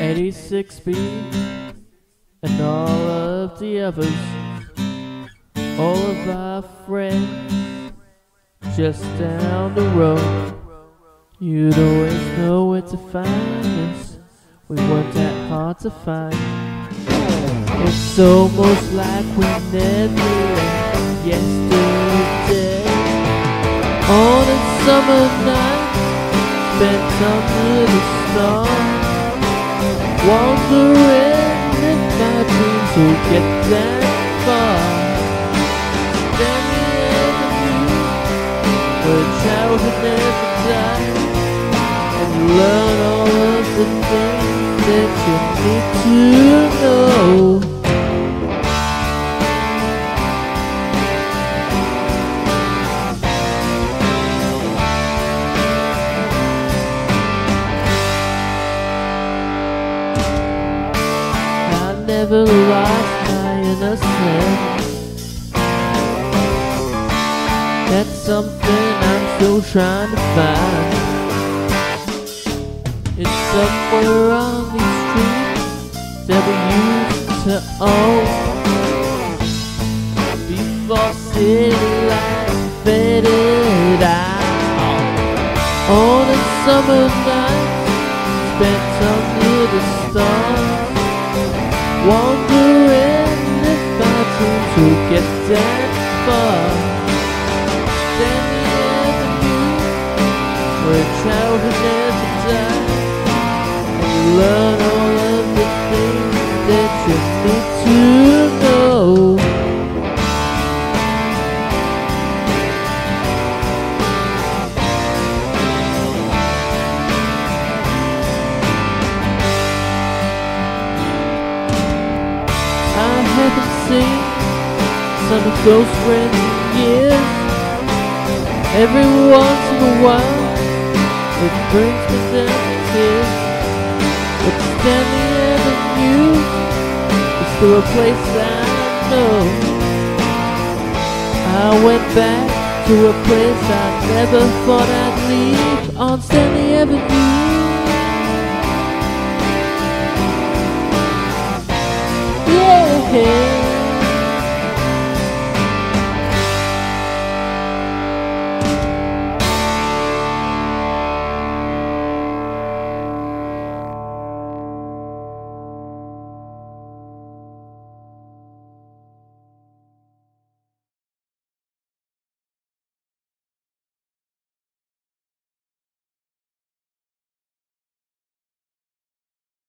86B and all of the others, all of our friends just down the road. You'd always know where to find us. We weren't that hard to find. It's almost like we never left yesterday. On a summer night, spent under the stars. Wondering if my dreams will get that far. Stanley Avenue, where childhood never died. And learn all of the things that you need to never lost my innocence. That's something I'm still trying to find. It's somewhere on these streets that we used to own. Before city lights faded out. On a summer night, spent under the stars. Wondering if our dreams will get that far. Stanley Avenue, where childhood never died. And you learn all of the things that you need to seen some those friends years. Every once in a while, it brings me down to tears. But Stanley Avenue is still a place I know. I went back to a place I never thought I'd leave on Stanley Avenue.